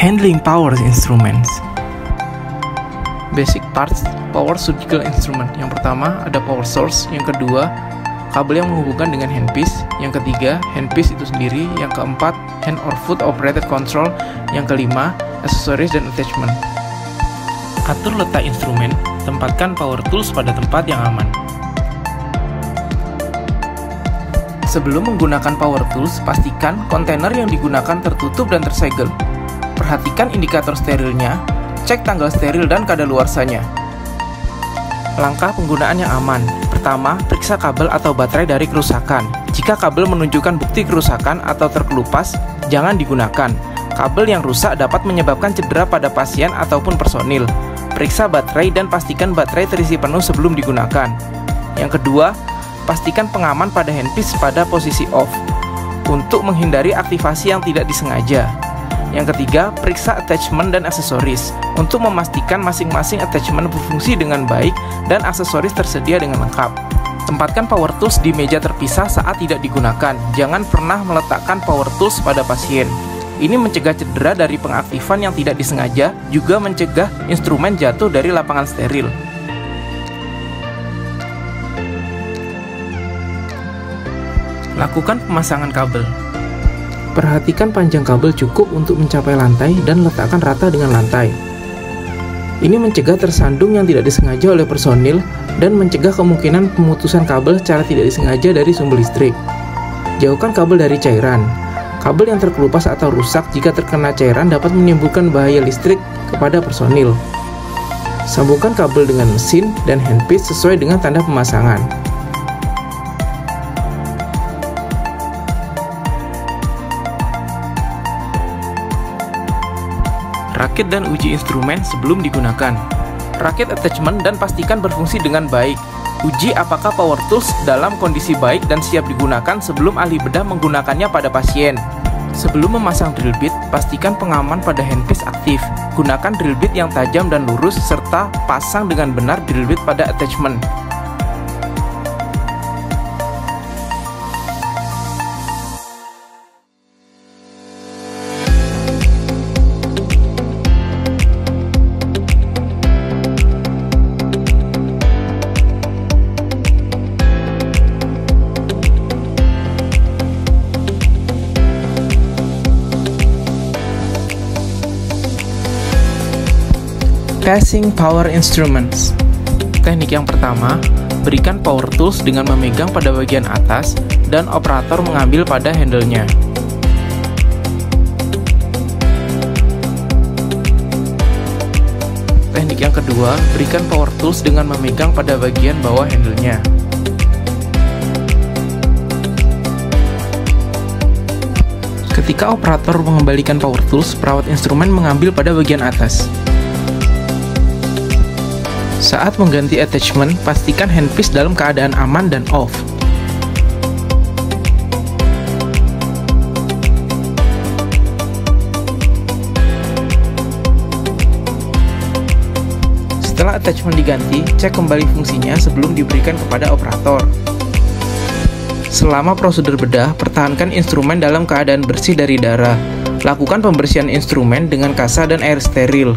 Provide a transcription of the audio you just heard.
Handling power instruments. Basic parts power surgical instrument. Yang pertama ada power source, yang kedua kabel yang menghubungkan dengan handpiece, yang ketiga handpiece itu sendiri, yang keempat hand or foot operated control, yang kelima accessories dan attachment. Atur letak instrumen, tempatkan power tools pada tempat yang aman. Sebelum menggunakan power tools, pastikan kontainer yang digunakan tertutup dan tersegel. Perhatikan indikator sterilnya, cek tanggal steril dan kadaluarsanya. Langkah penggunaan yang aman. Pertama, periksa kabel atau baterai dari kerusakan. Jika kabel menunjukkan bukti kerusakan atau terkelupas, jangan digunakan. Kabel yang rusak dapat menyebabkan cedera pada pasien ataupun personil. Periksa baterai dan pastikan baterai terisi penuh sebelum digunakan. Yang kedua, pastikan pengaman pada handpiece pada posisi off untuk menghindari aktivasi yang tidak disengaja. Yang ketiga, periksa attachment dan aksesoris untuk memastikan masing-masing attachment berfungsi dengan baik dan aksesoris tersedia dengan lengkap. Tempatkan power tools di meja terpisah saat tidak digunakan. Jangan pernah meletakkan power tools pada pasien. Ini mencegah cedera dari pengaktifan yang tidak disengaja, juga mencegah instrumen jatuh dari lapangan steril. Lakukan pemasangan kabel. Perhatikan panjang kabel cukup untuk mencapai lantai dan letakkan rata dengan lantai. Ini mencegah tersandung yang tidak disengaja oleh personil dan mencegah kemungkinan pemutusan kabel secara tidak disengaja dari sumber listrik. Jauhkan kabel dari cairan. Kabel yang terkelupas atau rusak jika terkena cairan dapat menimbulkan bahaya listrik kepada personil. Sambungkan kabel dengan mesin dan handpiece sesuai dengan tanda pemasangan. Rakit dan uji instrumen sebelum digunakan. Rakit attachment dan pastikan berfungsi dengan baik. Uji apakah power tools dalam kondisi baik dan siap digunakan sebelum ahli bedah menggunakannya pada pasien. Sebelum memasang drill bit, pastikan pengaman pada handpiece aktif. Gunakan drill bit yang tajam dan lurus serta pasang dengan benar drill bit pada attachment. Passing power instruments. Teknik yang pertama, berikan power tools dengan memegang pada bagian atas dan operator mengambil pada handle-nya. Teknik yang kedua, berikan power tools dengan memegang pada bagian bawah handle-nya. Ketika operator mengembalikan power tools, perawat instrumen mengambil pada bagian atas. Saat mengganti attachment, pastikan handpiece dalam keadaan aman dan off. Setelah attachment diganti, cek kembali fungsinya sebelum diberikan kepada operator. Selama prosedur bedah, pertahankan instrumen dalam keadaan bersih dari darah. Lakukan pembersihan instrumen dengan kasa dan air steril.